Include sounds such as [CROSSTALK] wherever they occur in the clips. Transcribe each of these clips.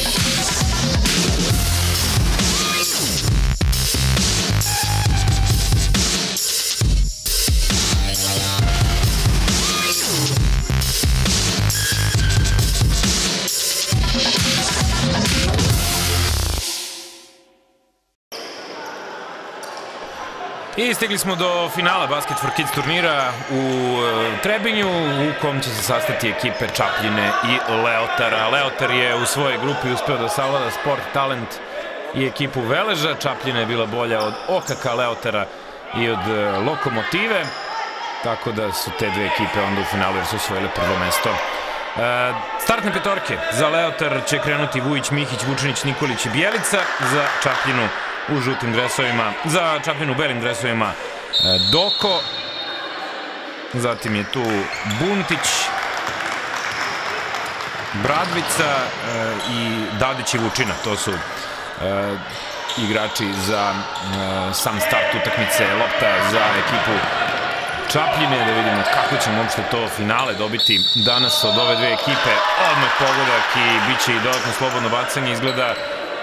I stigli smo do finala Basket for Kids turnira u e, Trebinju, u kom će se sastati ekipe Čapljine i Leotara. Leotar je u svojoj grupi uspeo da savlada sport, talent i ekipu Veleža. Čapljina je bila bolja od OKK Leotara i od e, Lokomotive, tako da su te dve ekipe onda u finalu jer su osvojile prvo mesto. E, startne petorke za Leotar će krenuti Vujić, Mihić, Vučinić, Nikolić i Bjelica. Za Čapljinu u žutim dresovima, za Čapljinu u belim dresovima e, Doko, zatim je tu Buntić, Bradvica e, i Dadić i Vučina, to su e, igrači za sam start utakmice, lopta za ekipu Čapljine, da vidimo kako ćemo uopšte to finale dobiti danas od ove dve ekipe. Odmah pogodak i bit će i dodatno slobodno bacanje, izgleda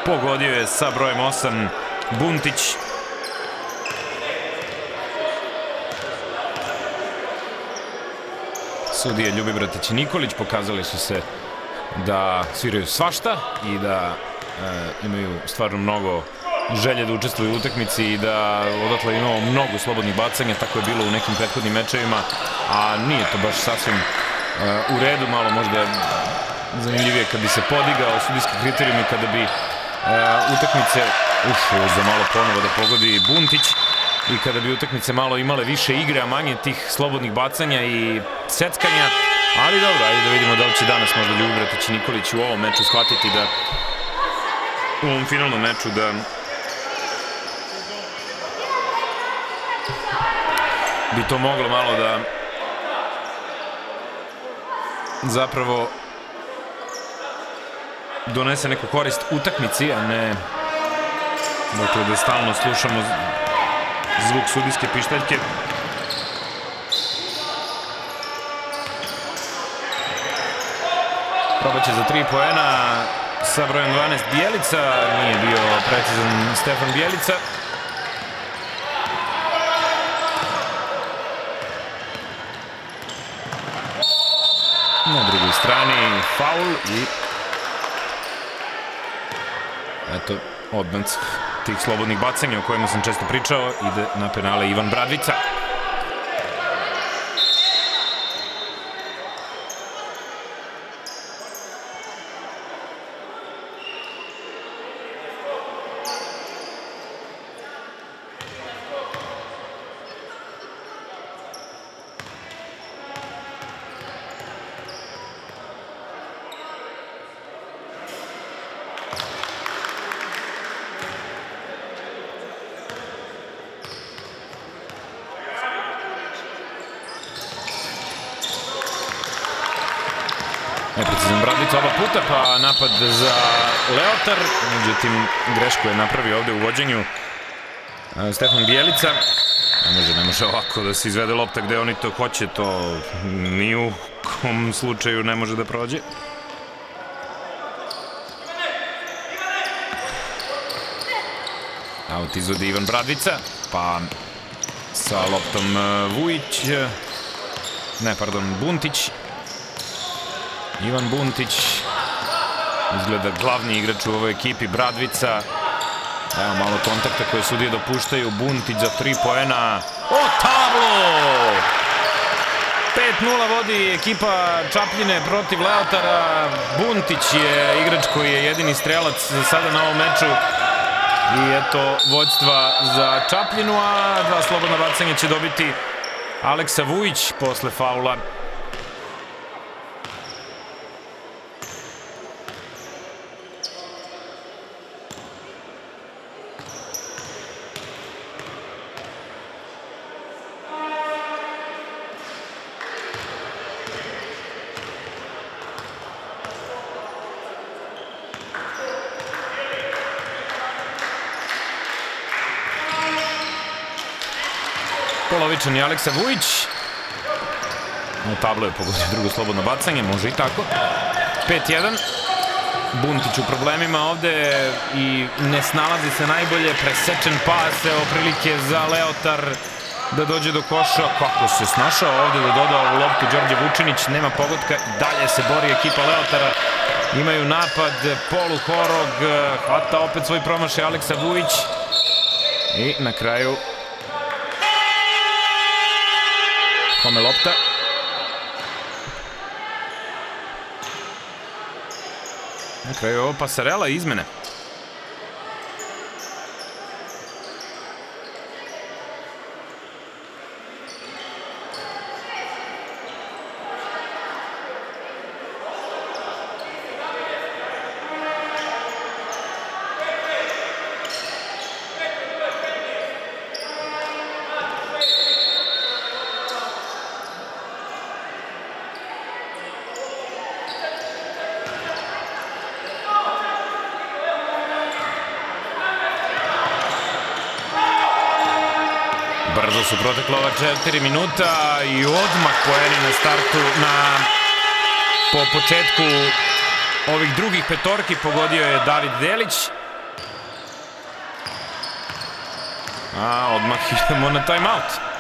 pogodio je sa brojem 8 Buntić. Sudije Ljubibratić i Nikolić pokazali su se da sviraju svašta i da e, imaju stvarno mnogo želje da učestvuju u utakmici i da odatle imamo mnogo slobodnih bacanja, tako je bilo u nekim prethodnim mečevima, a nije to baš sasvim e, u redu, malo možda zanimljivije kad bi se podigao sudijski kriterijum i kada bi e, utakmice Uf, za malo ponovo da pogodi Buntić. I kada bi utakmice malo imale više igre, a manje tih slobodnih bacanja i seckanja, ali dobro, ajde da vidimo da li će danas možda Ljubibratić i Nikolić u ovom meču shvatiti da u ovom finalnom meču da bi to moglo malo da zapravo donese neku korist utakmici, a ne Dakle, da stalno slušamo zvuk sudijske pištaljke. Probaće za tri poena sa brojem 12 Bijelica. Nije bio precizan Stefan Bijelica. Na drugoj strani faul i eto, odbanc tih slobodnih bacanja o kojima sam često pričao, ide na penale Ivan Bradvica. Neprecizan Bradlica oba puta, pa napad za Leotar. Međutim, grešku je napravio ovde u vođenju Stefan Bijelica. Ne može, ne može ovako da se izvede lopta gde oni to hoće, to ni u kom slučaju ne može da prođe. Aut izvodi Ivan Bradvica, pa sa loptom Vujić, ne, pardon, Buntić, Ivan Buntić izgleda glavni igrač u ovoj ekipi, Bradvica. Evo malo kontakta koje sudije dopuštaju. Buntić za tri poena. O, tablo! 5-0 vodi ekipa Čapljine protiv Leotara. Buntić je igrač koji je jedini strelac sada na ovom meču. I eto, vođstva za Čapljinu, a dva slobodna bacanja će dobiti Aleksa Vujić posle faula polovičan je Aleksa Vujić. U tablo je pogodio drugo slobodno bacanje, može i tako. 5-1. Buntić u problemima ovde i ne snalazi se najbolje, presečen pas, evo prilike za Leotar da dođe do koša, kako se snašao ovde da doda ovu loptu Đorđe Vučinić, nema pogodka, dalje se bori ekipa Leotara, imaju napad, Polu Horog, hvata opet svoj promašaj Aleksa Vujić i na kraju kome lopta? Na kraju ovo pasarela izmene. 4 minuta i odmah poeni na startu na po početku ovih drugih petorki pogodio je David Delić. A odmah [LAUGHS] idemo na timeout.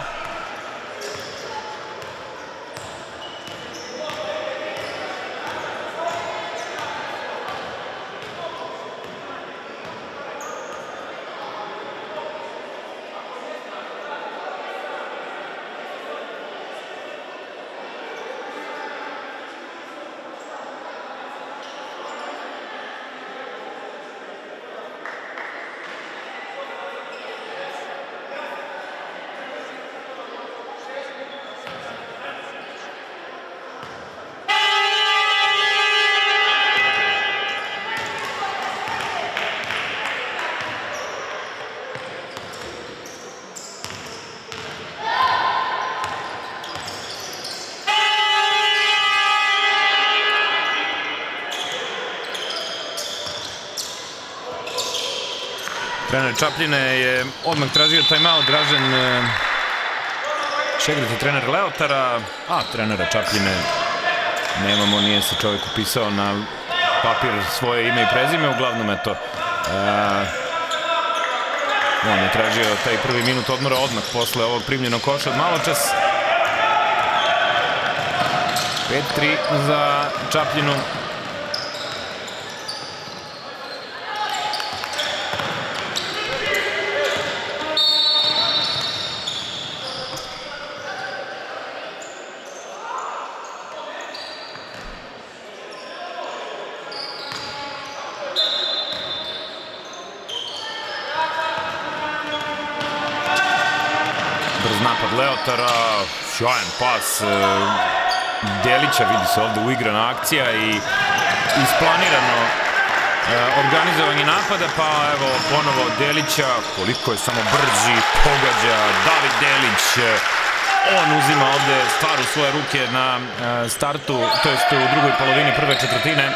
Čapljine je odmah tražio timeout, Dražen e, Šegret je trener Leotara, a trenera Čapljine nemamo, nije se čovjek upisao na papir svoje ime i prezime, uglavnom eto a, on je tražio taj prvi minut odmora odmah posle ovog primljenog koša od malo čas 5-3 za Čapljinu Leotara, sjajan pas e, Delića, vidi se ovde uigrana akcija i isplanirano e, organizovanje napada, pa evo ponovo Delića, koliko je samo brzi, pogađa David Delić, e, on uzima ovde stvar u svoje ruke na startu, to jest u drugoj polovini prve četvrtine.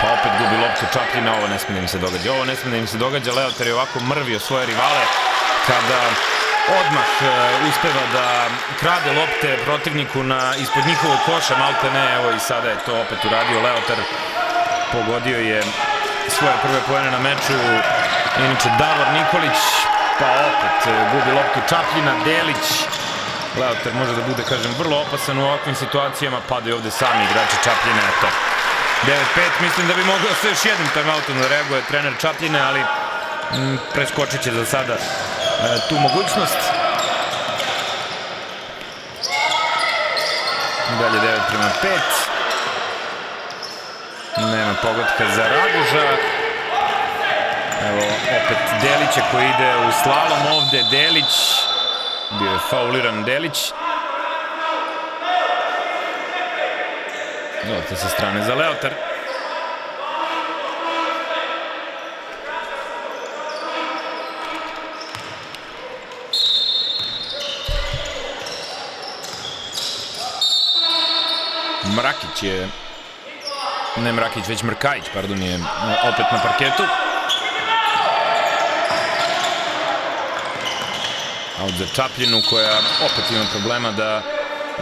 Pa opet gubi loptu Čapljina, ovo ne smije da im se događa. Ovo ne smije da im se događa, Leotar je ovako mrvio svoje rivale kada odmah e, uspeva da krade lopte protivniku na, ispod njihovog koša, malte ne, evo i sada je to opet uradio Leotar, pogodio je svoje prve pojene na meču, inače Davor Nikolić, pa opet e, gubi loptu. Čapljina, Delić, Leotar može da bude, kažem, vrlo opasan u ovakvim situacijama, padaju ovde sami igrači Čapljine, eto. 9-5, mislim da bi mogao sa još jednim timeoutom da reaguje trener Čapljine, ali mm, preskočit će za sada tu mogućnost. Dalje 9 prema 5. Nema pogodka za Raguža. Evo opet Delića koji ide u slalom ovde. Delić. Bio je fauliran Delić. Lopta sa strane za Leotar. Mrakić je, ne Mrakić, već Mrkajić, pardon, je opet na parketu. Out za Čapljinu koja opet ima problema da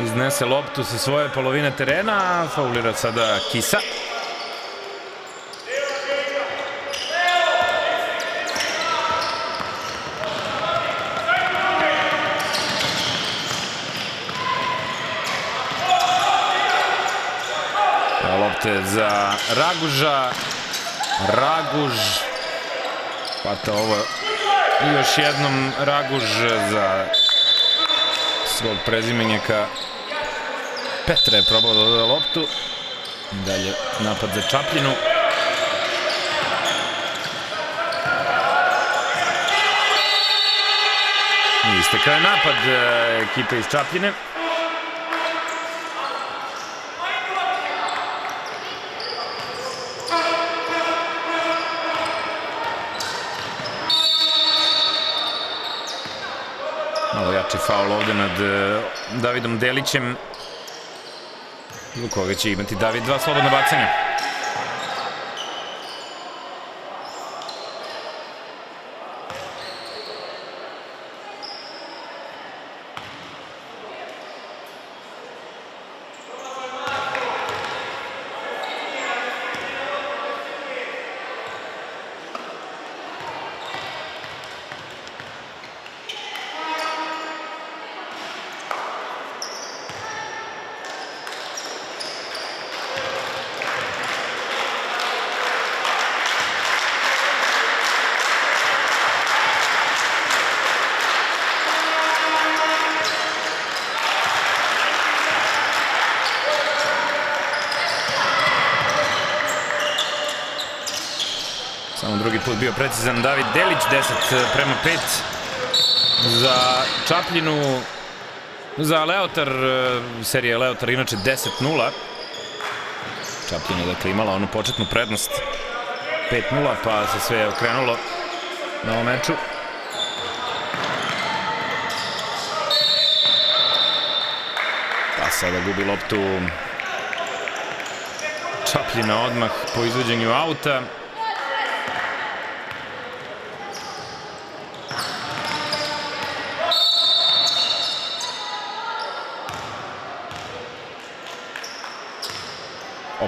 iznese loptu sa svoje polovine terena, faulira sada Kisa. Lopte za Raguža. Raguž. Pata ovo i još jednom Raguž za svog prezimenjaka Petra je probao da doda loptu. Dalje napad za Čapljinu. Istekao je napad e, ekipe iz Čapljine. Jači faul ovde nad e, Davidom Delićem. Koga će imati David dva slobodna bacanja. Samo drugi put bio precizan David Delić, 10 prema 5 za Čapljinu, za Leotar, serija Leotar inače 10-0. Čapljina je dakle imala onu početnu prednost 5-0, pa se sve okrenulo na ovom meču. Pa sada gubi loptu Čapljina odmah po izvođenju auta.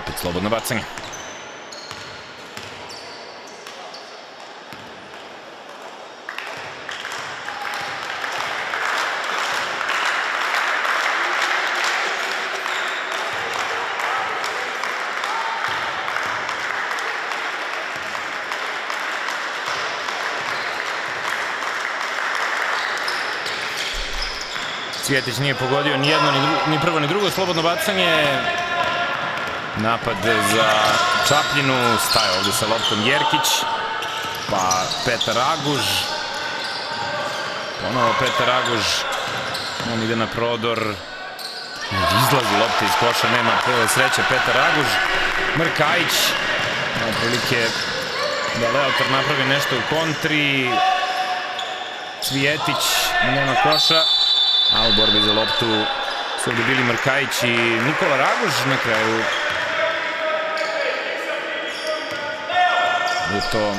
Opet slobodno bacanje. Cvjetić nije pogodio ni jedno, ni, drugo, ni prvo, ni drugo slobodno bacanje. Napad za Čapljinu, staje ovde sa loptom Jerkić, pa Petar Aguž, ponovo Petar Aguž, on ide na prodor, izlazi lopta iz koša, nema sreće Petar Aguž, Mrkajić, na prilike da Leotar napravi nešto u kontri, Cvijetić, nema koša, a u borbi za loptu su ovde bili Mrkajić i Nikola Raguž na kraju je to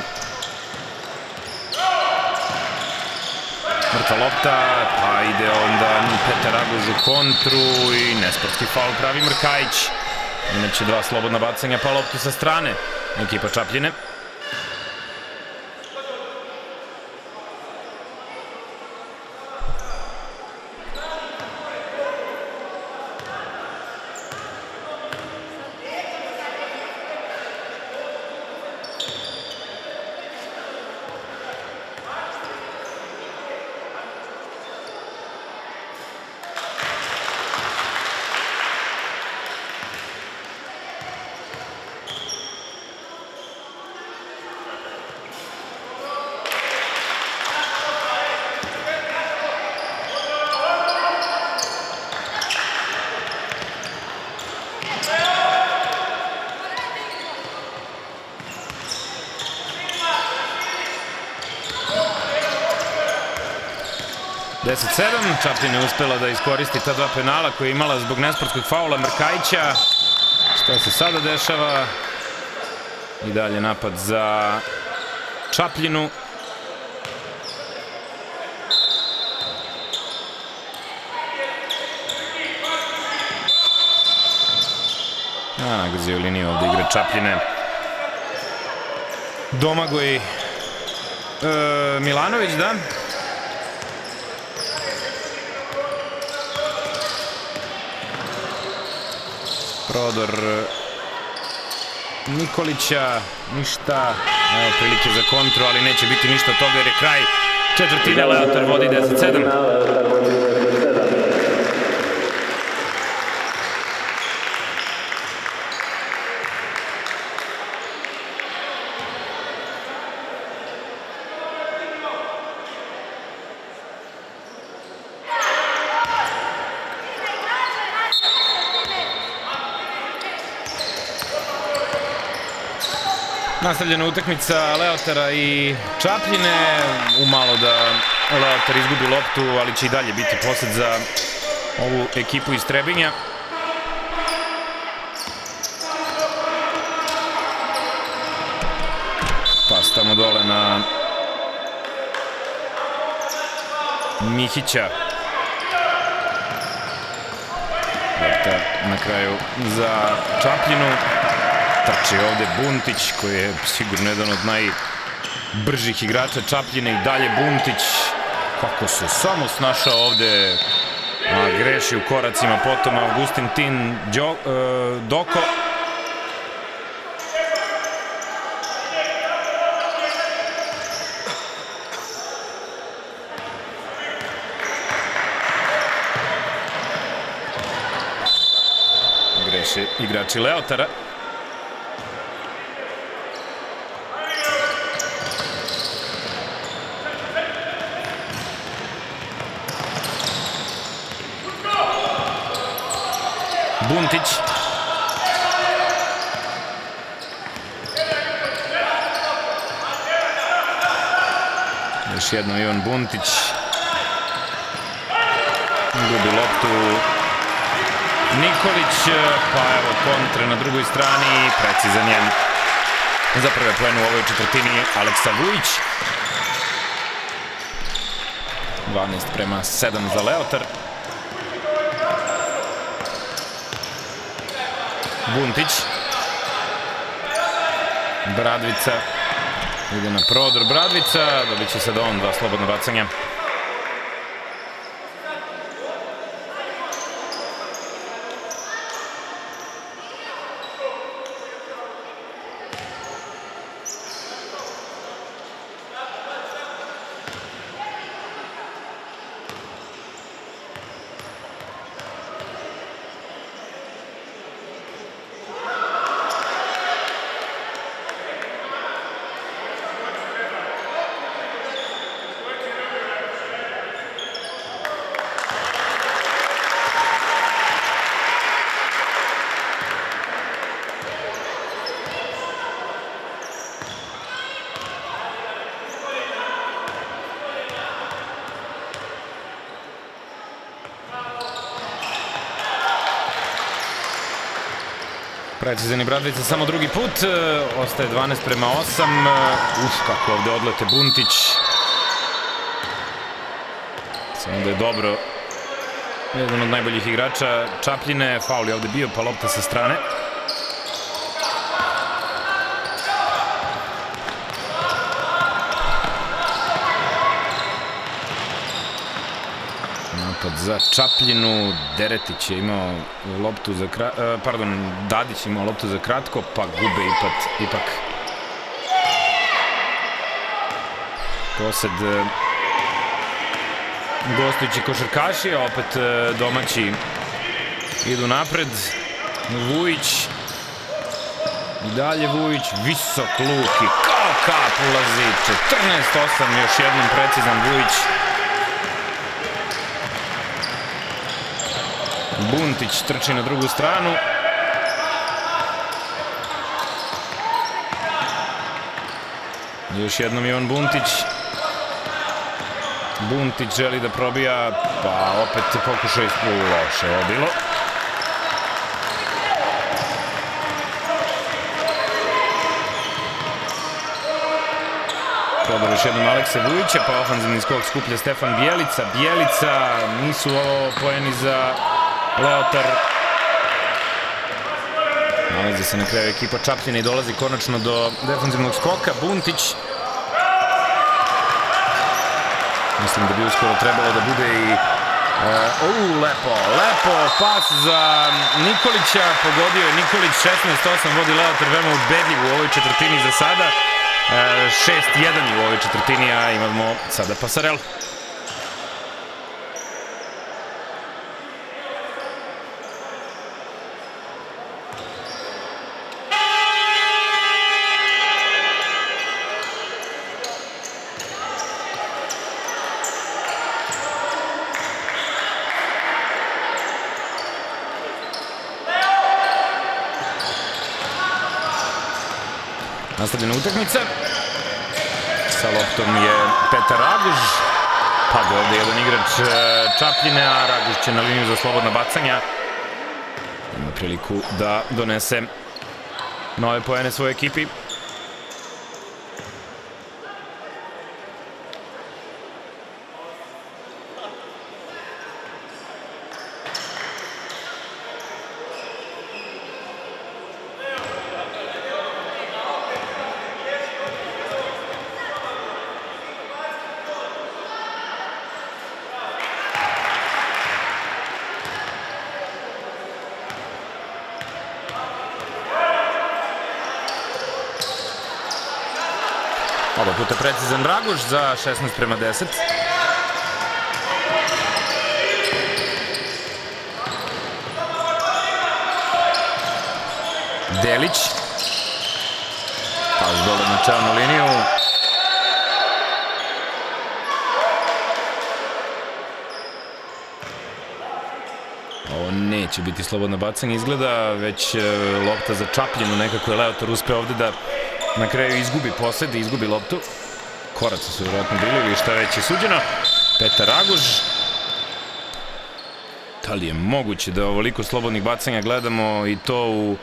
mrtva lopta, pa ide onda Petar Raguž u kontru i nesportski faul pravi Mrkajić. Inače dva slobodna bacanja, pa loptu sa strane ekipa Čapljine. Čapljin je uspela da iskoristi ta dva penala koje je imala zbog nesportskog faula Mrkajića. Šta se sada dešava? I dalje napad za Čapljinu. A, nagazio liniju ovde igre Čapljine. Domagoj e, Milanović, da. Prodor Nikolića, ništa, evo prilike za kontru, ali neće biti ništa od toga jer je kraj četvrtine, Leotar vodi 10-7. Nastavljena utakmica Leotara i Čapljine. Umalo da Leotar izgubi loptu, ali će i dalje biti posed za ovu ekipu iz Trebinja. Pas tamo dole na Mihića. Lopta na kraju za Čapljinu. Trči ovde Buntić, koji je sigurno jedan od najbržih igrača Čapljine i dalje Buntić. Kako se samo snašao ovde, a greši u koracima, potom Augustin Tin Đo, uh, Doko. Igrači Leotara. Buntić. Još jedno Ivan Buntić. Gubi loptu. Nikolić, pa evo kontre na drugoj strani, precizan je za prve poene u ovoj četvrtini Aleksa Vujić. 12 prema 7 za Leotar. Buntić. Bradvica ide na prodor Bradvica, dobit će sada on dva slobodna bacanja. Precizan je Bradvica samo drugi put. E, ostaje 12 prema 8. Uf, kako ovde odlete Buntić. Samo da je dobro. Jedan od najboljih igrača Čapljine. Faul je ovde bio, pa lopta sa strane. napad za Čapljinu. Deretić je imao loptu za kratko, e, pardon, Dadić je imao loptu za kratko, pa gube ipak, ipak posed e, gostujući košarkaši, a opet e, domaći idu napred. Vujić i dalje Vujić, visok luk i kao kap ulazi 14-8, još jednom precizan Vujić Buntić trči na drugu stranu. Još jednom je on Buntić. Buntić želi da probija, pa opet pokušaj loše ovo bilo. Prodor još jednom Aleksa Vujića, pa ofanzivni skok skuplja Stefan Bijelica. Bijelica, nisu ovo pojeni za Leotar. Nalazi se na kraju ekipa Čapljina i dolazi konačno do defanzivnog skoka. Buntić Mislim da bi uskoro trebalo da bude i Uh, lepo, lepo, pas za Nikolića, pogodio je Nikolić 16-8, vodi Leotar veoma ubedljiv u ovoj četvrtini za sada. Uh, 6-1 u ovoj četvrtini, a imamo sada Pasarel. Utakmica. Sa loptom je Petar Raguž. Pada ovde jedan igrač e, Čapljine, a Raguž će na liniju za slobodna bacanja. Ima priliku da donese nove pojene svoje ekipi. Oba puta precizan Draguš za 16 prema 10. Delić. Pas dole na čelnu liniju. Ovo neće biti slobodno bacanje izgleda, već e, lopta za Čapljinu, nekako je Leotar uspeo ovde da na kraju izgubi posled i izgubi loptu. Koraci su vjerojatno bili ili šta već je suđeno. Petar Raguž. Da li je moguće da ovoliko slobodnih bacanja gledamo i to u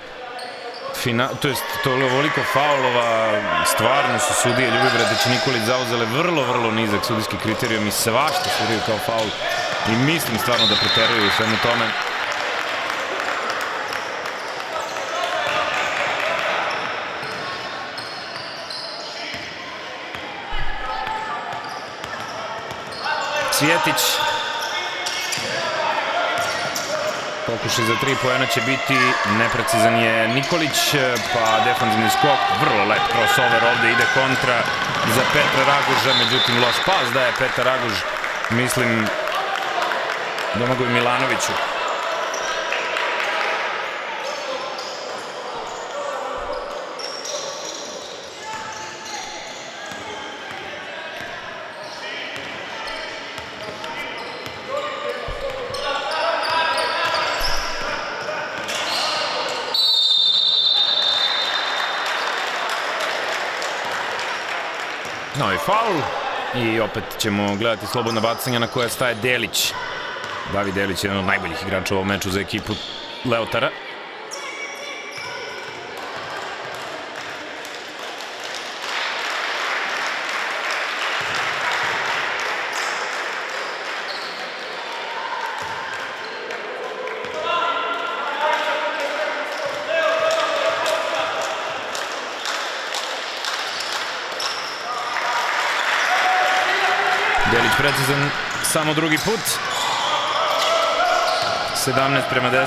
fina, to jest to ovoliko faulova, stvarno su sudije Ljubiv Radeć Nikolić zauzele vrlo, vrlo nizak sudijski kriterijum i svašta sudiju kao faul i mislim stvarno da preteruju u svemu tome. Cvjetić. Pokušaj za tri pojena će biti, neprecizan je Nikolić, pa defanzivni skok, vrlo lep crossover, ovde ide kontra za Petra Raguža, međutim loš pas daje Petar Raguž, mislim, Domagoj Milanoviću. Novi faul i opet ćemo gledati slobodna bacanja na koja staje Delić. Davi Delić je jedan od najboljih igrača u ovom meču za ekipu Leotara. Delić precizan samo drugi put. 17 prema 10.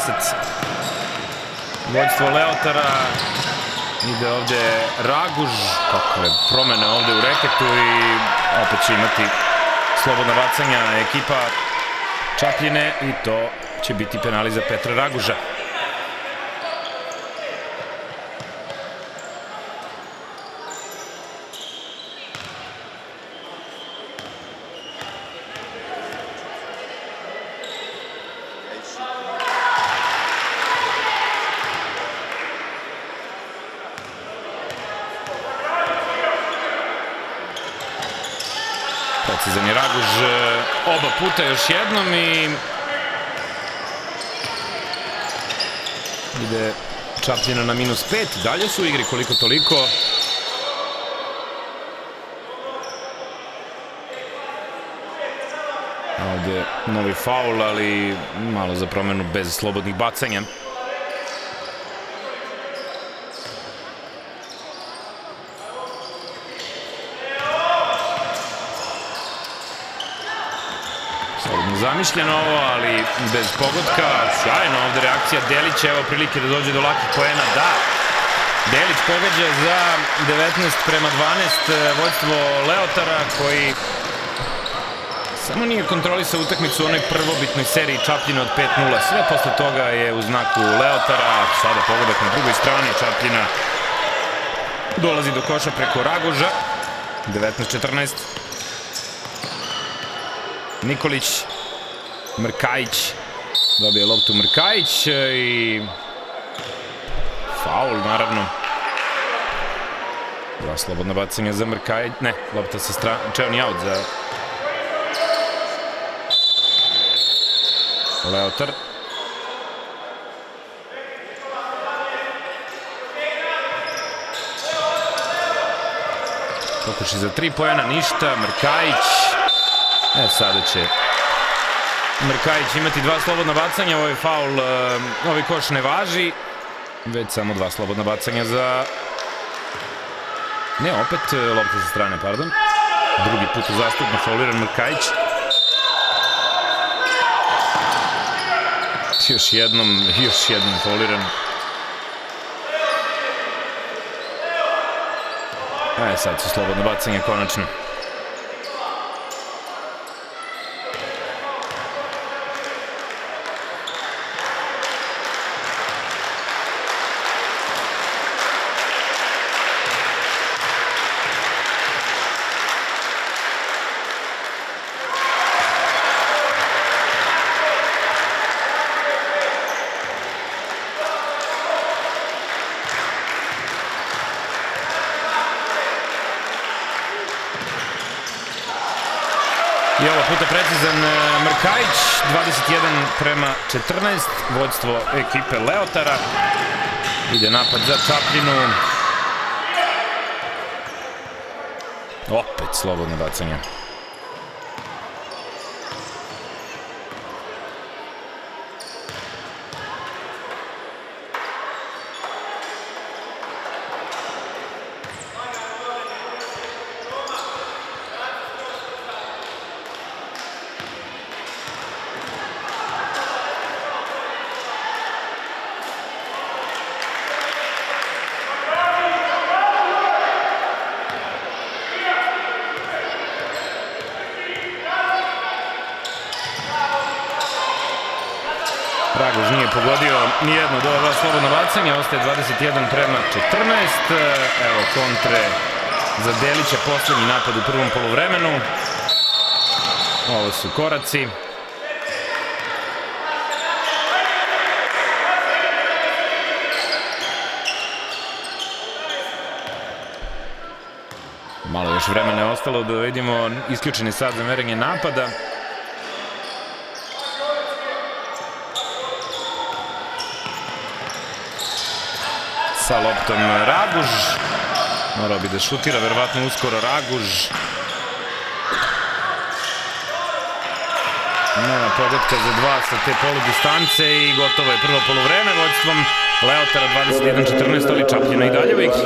Vođstvo Leotara. Ide ovde Raguž. Kakve promene ovde u reketu i opet će imati slobodna bacanja ekipa Čapljine i to će biti penali za Petra Raguža. Precizan je Raguž puta još jednom i ide Čapljina na minus pet. Dalje su u igri koliko toliko. Ovde novi faul, ali malo za promenu bez slobodnih bacanja. Zamišljeno ovo, ali bez pogotka. Sjajno ovde reakcija Delića, evo prilike da dođe do lakih poena. Da, Delić pogađa za 19 prema 12 vođstvo Leotara koji samo nije kontrolisao utakmicu u onoj prvobitnoj seriji Čapljina od 5-0. Sve posle toga je u znaku Leotara, sada pogodak na drugoj strani Čapljina dolazi do koša preko Raguža. 19-14. Nikolić, Mrkajić, dobije loptu Mrkajić i faul naravno. Dva slobodna bacanja za Mrkajić, ne, lopta sa strane, čevni aut za Leotar. Pokuši za tri pojena, ništa. Mrkajić. E, sada će Mrkajić imati dva slobodna bacanja. Ovo je faul, ovaj koš ne važi. Već samo dva slobodna bacanja za... Ne, opet lopta sa strane, pardon. Drugi put uzastupno fauliran Mrkajić. Još jednom, još jednom fauliran. E, sad su slobodno bacanje, konačno. Precizan e, Mrkajić, 21 prema 14, vođstvo ekipe Leotara. Ide napad za Čapljinu. Opet slobodno bacanje. Raguž nije pogodio nijedno do ova slobodno bacanja, ostaje 21 prema 14. Evo kontre Delića, poslednji napad u prvom polovremenu. Ovo su koraci. Malo još vremena je ostalo da vidimo isključeni sad za merenje napada. sa loptom Raguž. Morao bi da šutira, verovatno uskoro Raguž. Nema pogotka za dva sa te polu distance i gotovo je prvo polovreme vođstvom Leotara 21-14, ali Čapljina i dalje u igri.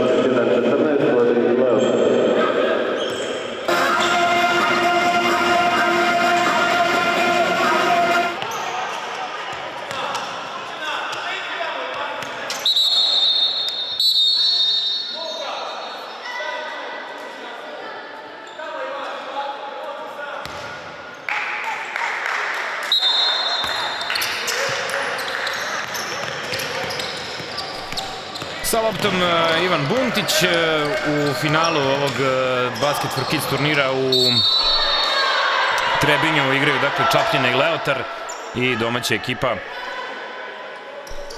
Sa loptom Ivan Buntić u finalu ovog Basket for Kids turnira u Trebinju igraju dakle Čapljina i Leotar i domaća ekipa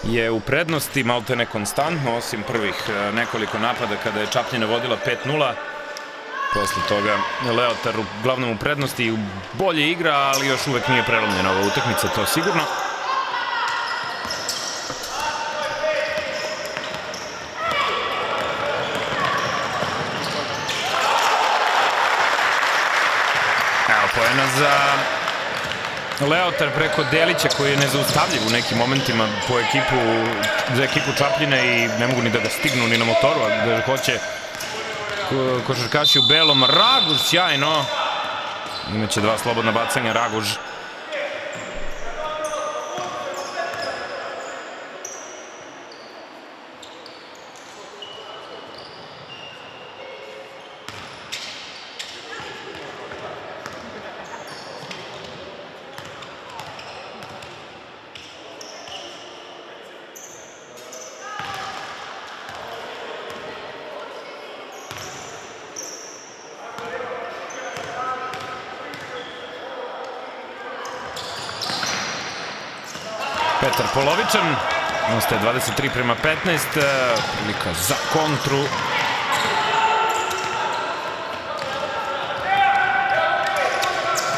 je u prednosti, malte ne konstantno, osim prvih nekoliko napada kada je Čapljina vodila 5-0. Posle toga Leotar uglavnom u prednosti i bolje igra, ali još uvek nije prelomljena ova utakmica, to sigurno. poena za Leotar preko Delića koji je nezaustavljiv u nekim momentima po ekipu, za ekipu Čapljina i ne mogu ni da ga stignu ni na motoru, a da hoće košarkaši u belom. Raguž sjajno. Imaće dva slobodna bacanja. Raguž Leotar polovičan. Ostaje 23 prema 15. Prilika za kontru.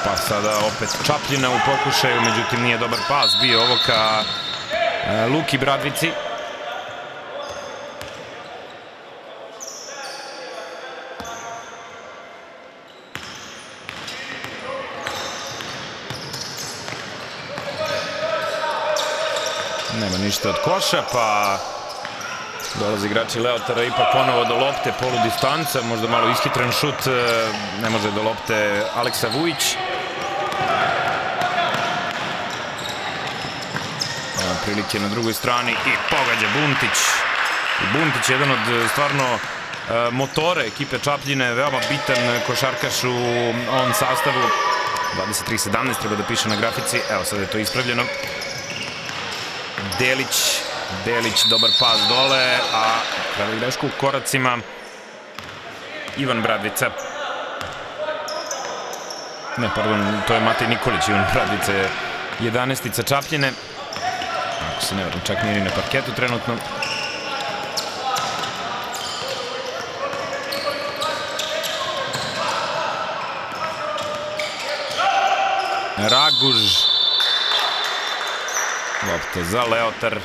Pa sada opet Čapljina u pokušaju, međutim nije dobar pas bio ovo ka e, Luki Bradvici. Ništa od koša, pa dolazi igrači Leotara ipak ponovo do lopte, polu distanca, možda malo ishitren šut, e, ne može do lopte Aleksa Vujić. Prilike na drugoj strani i pogađa Buntić. Buntić je jedan od e, stvarno e, motora ekipe Čapljine, veoma bitan košarkaš u ovom sastavu. 23-17 treba da piše na grafici, evo sad je to ispravljeno. Delić, Delić, dobar pas dole, a pravi grešku u koracima Ivan Bradvica. Ne, pardon, to je Matej Nikolić, Ivan Bradvica je 11-ica Čapljine. Ako se ne vrlo, čak nije ni na parketu trenutno. Raguž Lopta za Leotar.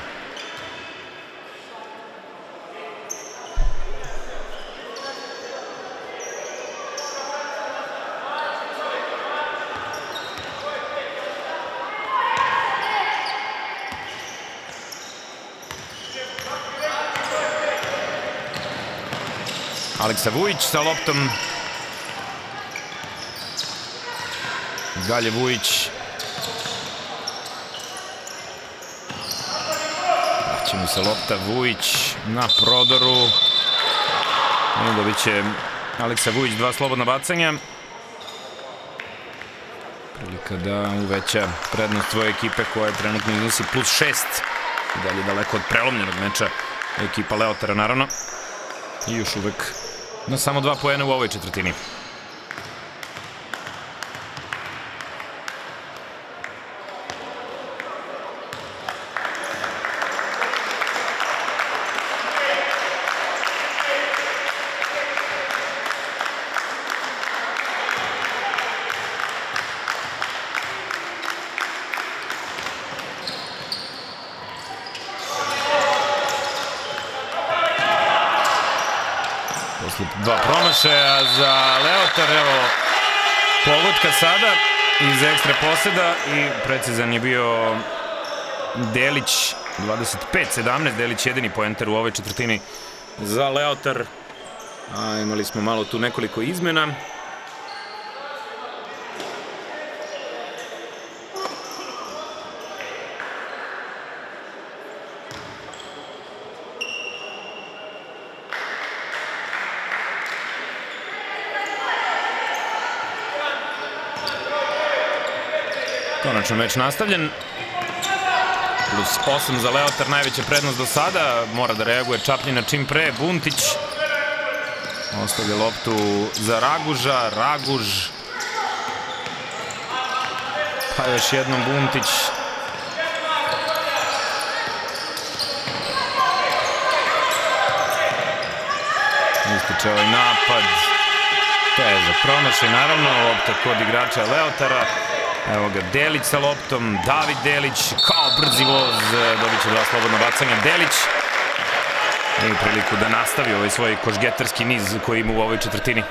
Aleksa Vujić sa loptom. Dalje Vujić Vraća mu se lopta Vujić na prodoru. I dobit će Aleksa Vujić dva slobodna bacanja. Prilika da uveća prednost svoje ekipe koja trenutno iznosi plus šest. I dalje daleko od prelomljenog meča ekipa Leotara naravno. I još uvek na samo dva poena u ovoj četvrtini. Dva promašaja za Leotar, evo pogodka sada iz ekstra poseda i precizan je bio Delić 25-17, Delić jedini poenter u ovoj četvrtini za Leotar. A, imali smo malo tu nekoliko izmena. Konačno meč nastavljen. Plus 8 za Leotar, najveća prednost do sada. Mora da reaguje Čapljina čim pre. Buntić ostavlja loptu za Raguža. Raguž. Pa još jednom Buntić. Ističe ovaj napad. Težak promašaj, naravno. Lopta kod igrača Leotara. Evo ga, Delić sa loptom, David Delić, kao brzi voz, dobit će dva slobodna bacanja. Delić ima priliku da nastavi ovaj svoj košgetarski niz koji ima u ovoj četvrtini.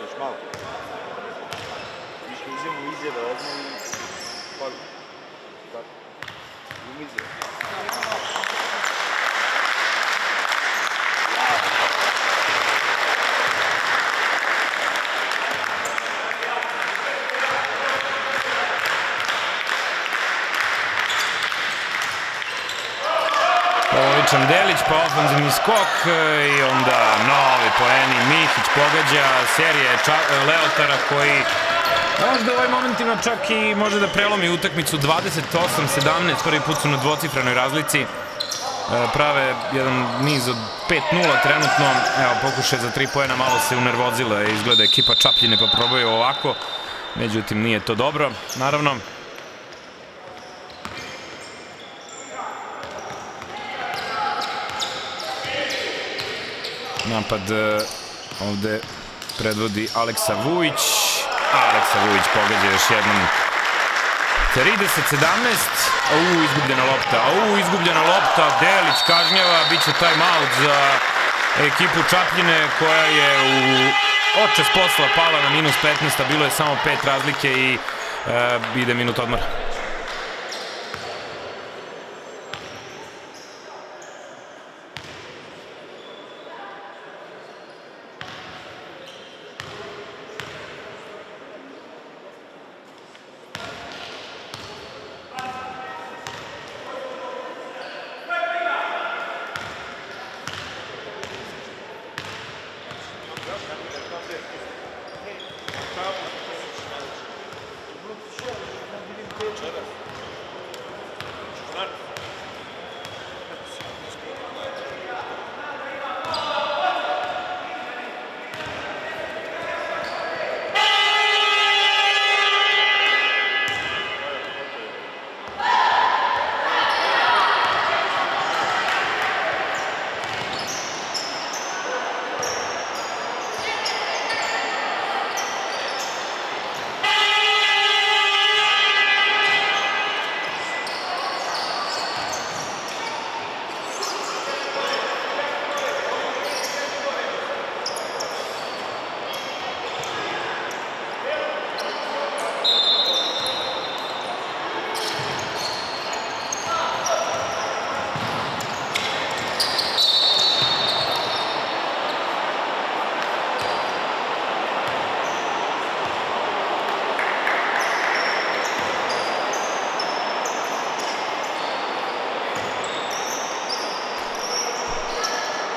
Još malo. Više uzimamo izjave odmah i pagu. Tako. Uzimamo izjave. Polovičan Delić, pa ofenzivni skok e, i onda novi poeni. Mihić pogađa, serija je Ča- Leotara koji možda u ovoj momentima čak i može da prelomi utakmicu 28-17, prvi put su na dvocifrenoj razlici. prave jedan niz od 5-0 trenutno. Evo, pokušaj za 3 poena, malo se unervozila, izgleda ekipa Čapljine pa probaju ovako. Međutim, nije to dobro, naravno. Napad e, ovde predvodi Aleksa Vujić. Aleksa Vujić pogađa još jednom 30-17. U, izgubljena lopta. U, izgubljena lopta. Delić kažnjava. Biće time out za ekipu Čapljine koja je u očas posla pala na minus 15, a bilo je samo pet razlike i e, ide minut odmora.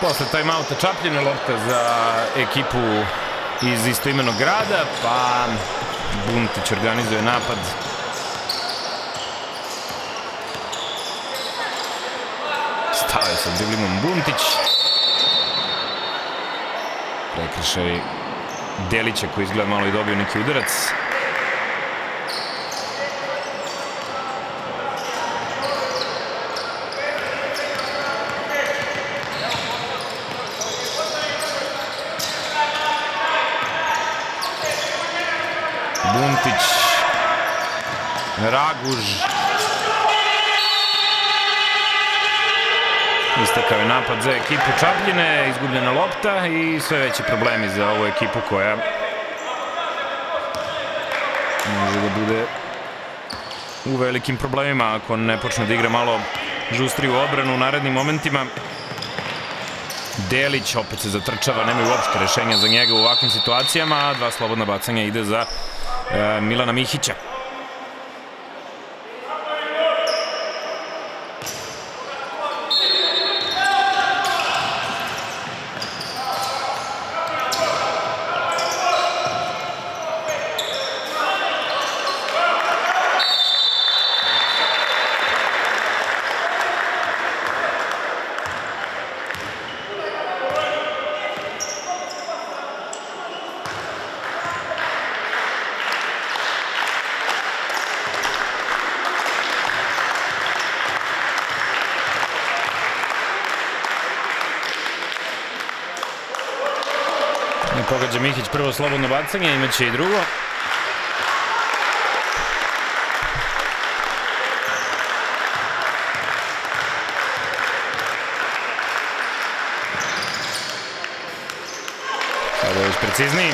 Posle timeouta Čapljine lopta za ekipu iz istoimenog grada, pa Buntić organizuje napad. Stavio sa driblimom Buntić. Prekršaj Delića koji izgleda malo i dobio neki udarac. Buntić, Raguž. Istakao je napad za ekipu Čapljine, izgubljena lopta i sve veći problemi za ovu ekipu koja može da bude u velikim problemima ako ne počne da igra malo žustriju odbranu u narednim momentima. Delić opet se zatrčava, nema uopšte rešenja za njega u ovakvim situacijama, dva slobodna bacanja ide za e, Milana Mihića. Pogađa Mihić prvo slobodno bacanje, imaće i drugo. Sada već precizniji.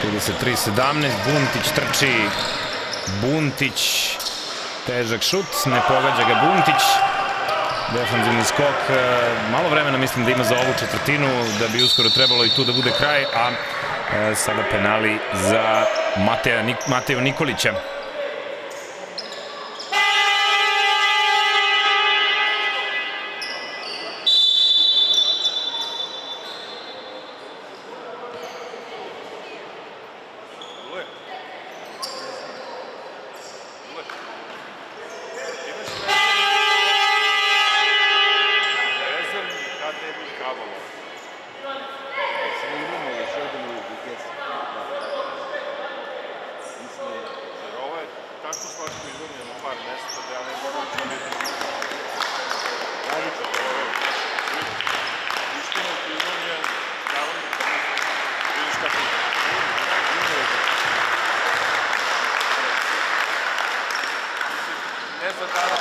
Trideset tri sedamnaest, Buntić trči, Buntić, težak šut, ne pogađa ga Buntić. Defanzivni skok, e, malo vremena mislim da ima za ovu četvrtinu, da bi uskoro trebalo i tu da bude kraj, a e, sada penali za Mateja, Mateju Nikolića. Ule. Ule. za tada,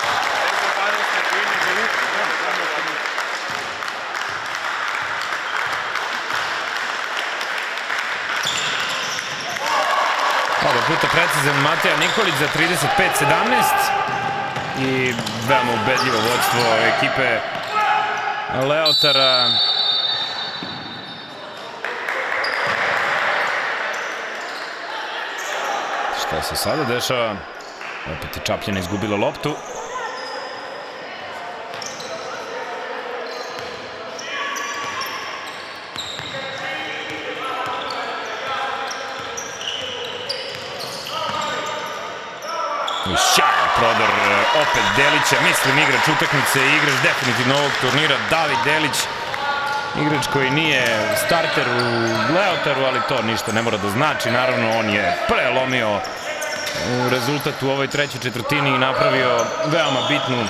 bez za tada u sredini, za ruku, znam, znam da sam Oba puta precizan Mateja Nikolić za 35-17 i veoma ubedljivo vodstvo ekipe Leotara. Šta se sada dešava? Opet je Čapljena izgubila loptu. I sjajan prodor e, opet Delića, mislim igrač utakmice, igrač definitivno ovog turnira, David Delić, igrač koji nije starter u Leotaru, ali to ništa ne mora da znači, naravno on je prelomio u rezultat u ovoj trećoj četvrtini i napravio veoma bitnu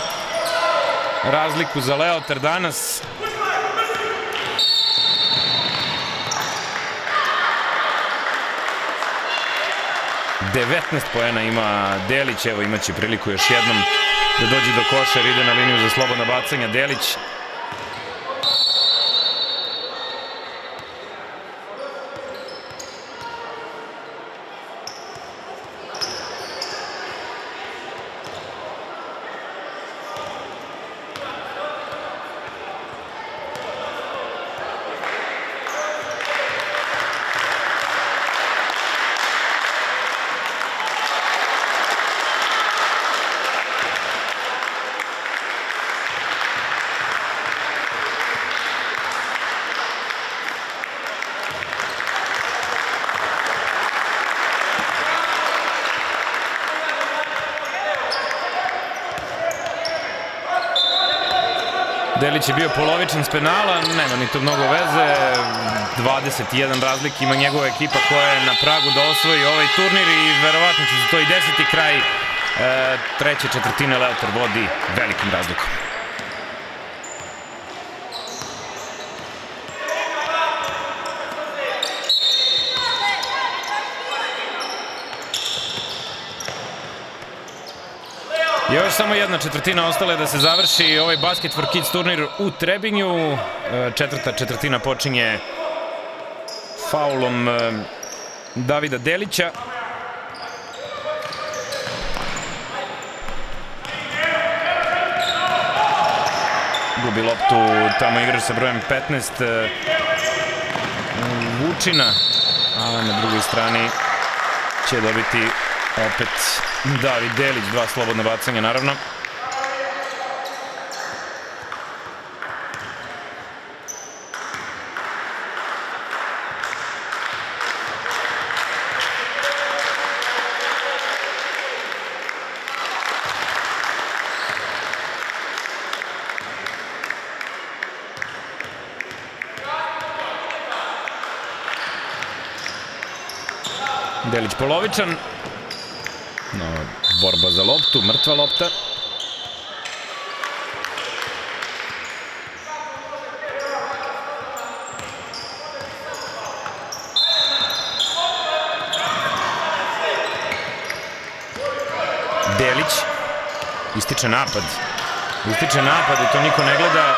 razliku za Leotar danas. 19 poena ima Delić, evo imaće priliku još jednom da dođe do koša ide na liniju za slobodna bacanja Delić. Delić je bio polovičan s penala, nema ni to mnogo veze. 21 razlik ima njegova ekipa koja je na pragu da osvoji ovaj turnir i verovatno će se to i desiti kraj e, treće četvrtine Leotar vodi velikim razlikom. Još samo jedna četvrtina ostala je da se završi ovaj Basket for Kids turnir u Trebinju. E, Četvrta četvrtina počinje faulom e, Davida Delića. Gubi loptu tamo igrač sa brojem 15 e, Vučina, a na drugoj strani će dobiti opet David Delić, dva slobodna bacanja naravno. Delić polovičan. Borba za loptu, mrtva lopta. Delić. Ističe napad. Ističe napad i to niko ne gleda.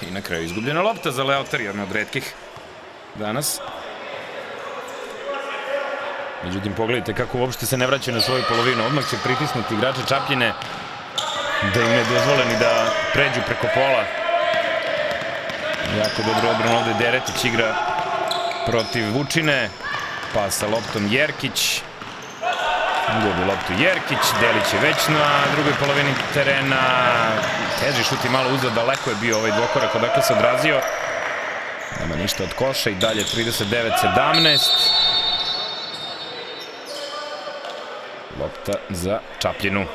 I na kraju izgubljena lopta za Leotar, jedna od redkih danas. Međutim, pogledajte kako uopšte se ne vraća na svoju polovinu. Odmah će pritisnuti igrače Čapljine da im ne dozvole ni da pređu preko pola. Jako dobro odbran ovde Deretić igra protiv Vučine. Pa sa loptom Jerkić. Gubi loptu Jerkić, Delić je već na drugoj polovini terena. Teži šut malo uzad, daleko je bio ovaj dvokorak odakle se odrazio. Ništa od koša i dalje 39-17. Lopta za Čapljinu.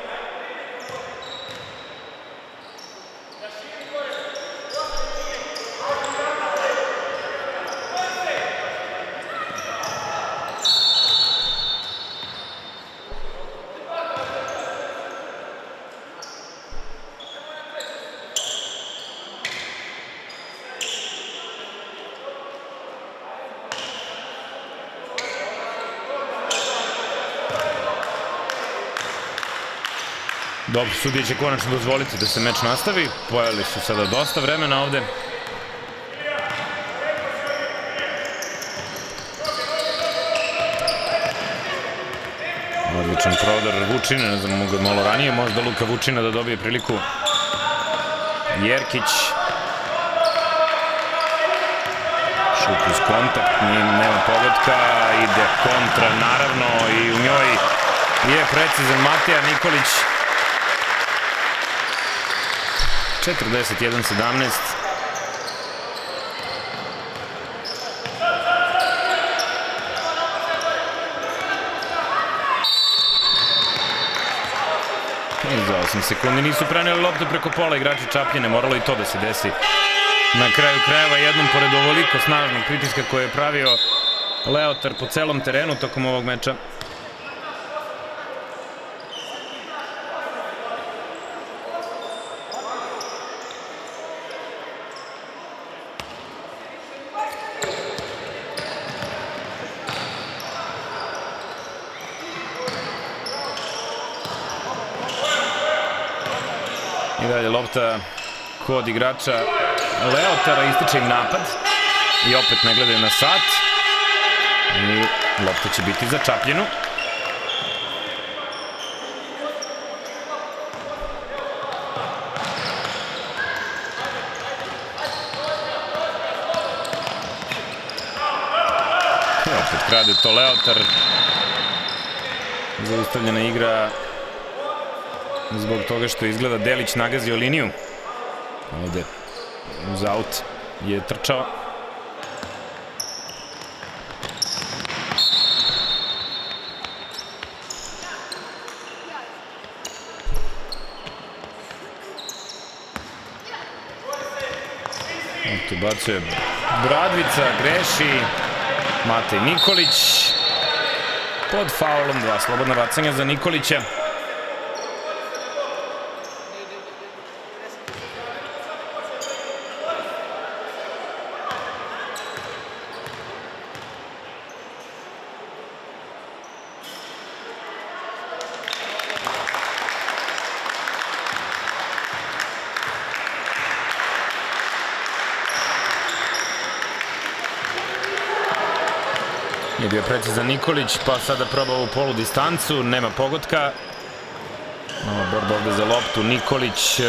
Dobro, sudije će konačno dozvoliti da se meč nastavi. Pojeli su sada dosta vremena ovde. Odličan prodar Vučina, ne znam, mogu malo ranije, možda Luka Vučina da dobije priliku. Jerkić. Šut uz kontakt, nije, nema pogotka, ide kontra naravno i u njoj je precizan Mateja Nikolić. 41-17. I za 8 sekundi nisu preneli loptu preko pola igrača Čapljene, moralo i to da se desi. Na kraju krajeva jednom pored ovoliko snažnog pritiska koje je pravio Leotar po celom terenu tokom ovog meča. I dalje lopta kod igrača Leotara, ističe im napad. I opet ne gledaju na sat. I lopta će biti za Čapljenu. I opet krade to Leotar. Zaustavljena igra zbog toga što izgleda Delić nagazio liniju. Ovde uz aut je trčao. Tu bacuje Bradvica, greši Matej Nikolić pod faulom, dva slobodna bacanja za Nikolića. Nije bio precizan Nikolić, pa sada proba ovu polu distancu, nema pogotka. Nova borba ovde za loptu, Nikolić, e,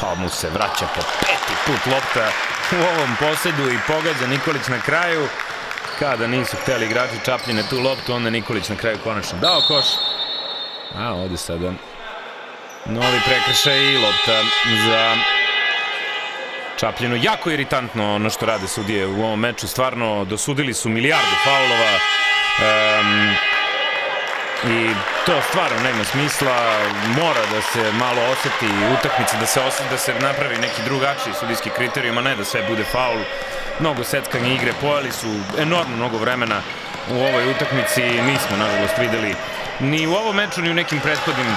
pa mu se vraća po peti put lopta u ovom posedu i pogađa Nikolić na kraju. Kada nisu hteli igrači Čapljine tu loptu, onda Nikolić na kraju konačno dao koš. A ovde sada novi prekršaj i lopta za Čapljenu. Jako iritantno ono što rade sudije u ovom meču. Stvarno, dosudili su milijardu faulova. Um, I to stvarno nema smisla. Mora da se malo oseti utakmica, da se, oseti, da se napravi neki drugačiji sudijski kriterijum, a ne da sve bude faul. Mnogo seckanje igre, pojeli su enormno mnogo vremena u ovoj utakmici. Nismo, nažalost, videli ni u ovom meču, ni u nekim prethodnim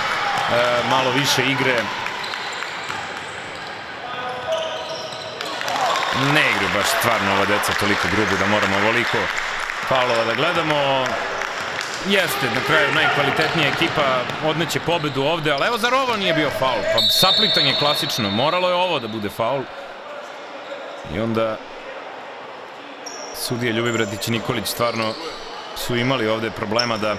malo više igre. Ne igra baš stvarno ova deca toliko grubo da moramo ovoliko faulova da gledamo. Jeste, na kraju najkvalitetnija ekipa odneće pobedu ovde, ali evo zar ovo nije bio faul? Pa saplitanje klasično, moralo je ovo da bude faul. I onda sudije Ljubibradić i Nikolić stvarno su imali ovde problema da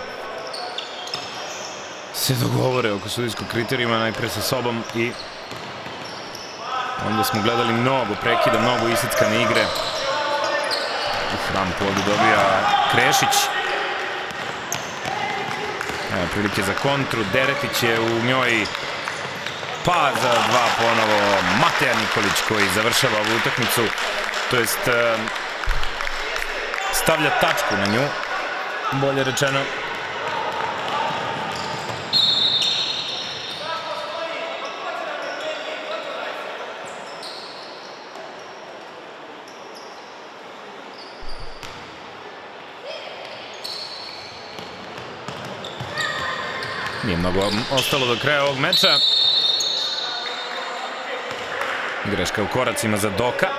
se dogovore oko sudijskog kriterijuma najpre sa sobom i Onda smo gledali mnogo prekida, mnogo isickane igre. Uf, rampu ovde dobija Krešić. Evo prilike za kontru. Deretić je u njoj pa za dva ponovo Mateja Nikolić koji završava ovu utakmicu. To jest stavlja tačku na nju. Bolje rečeno. Nije mnogo ostalo do kraja ovog meča. Greška u koracima za Doka.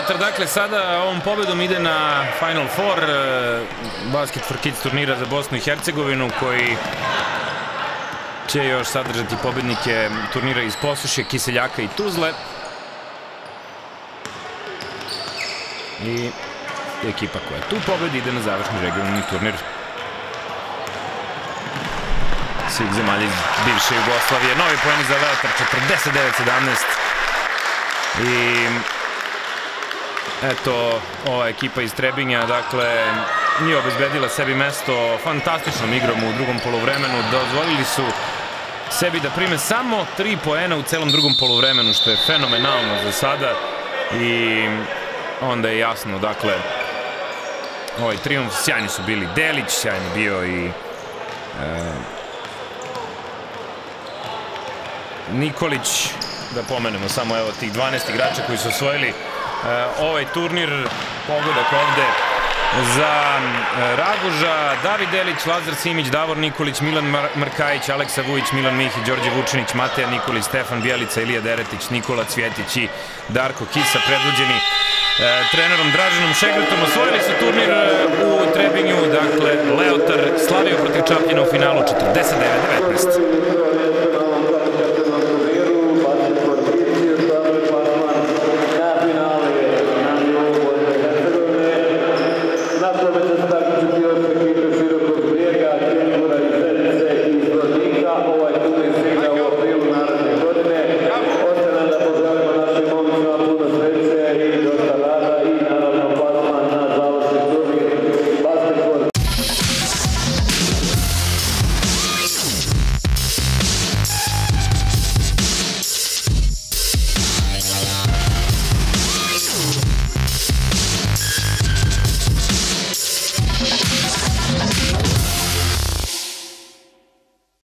Leotar, dakle, sada ovom pobedom ide na Final Four e, Basket for Kids turnira za Bosnu i Hercegovinu koji će još sadržati pobednike turnira iz Posuše, Kiseljaka i Tuzle. I ekipa koja tu pobedi ide na završni regionalni turnir svih zemalja iz bivše Jugoslavije. Novi pojeni za Vetar, 49-17. I eto, ova ekipa iz Trebinja, dakle, nije obezbedila sebi mesto fantastičnom igrom u drugom polovremenu. Dozvolili su sebi da prime samo tri poena u celom drugom polovremenu, što je fenomenalno za sada. I onda je jasno, dakle, ovaj triumf, sjajni su bili Delić, sjajni bio i e, Nikolić, da pomenemo samo evo tih 12 igrača koji su osvojili ovaj turnir, pogodak ovde za e, Raguža, David Delić, Lazar Simić, Davor Nikolić, Milan Mar Mrkajić, Aleksa Vujić, Milan Mihić, Đorđe Vučinić, Mateja Nikolić, Stefan Bjelica, Ilija Deretić, Nikola Cvjetić i Darko Kisa, predvođeni e, trenerom Draženom Šegretom. Osvojili su turnir e, u Trebinju, dakle Leotar slavio protiv Čapljena u finalu 49-19.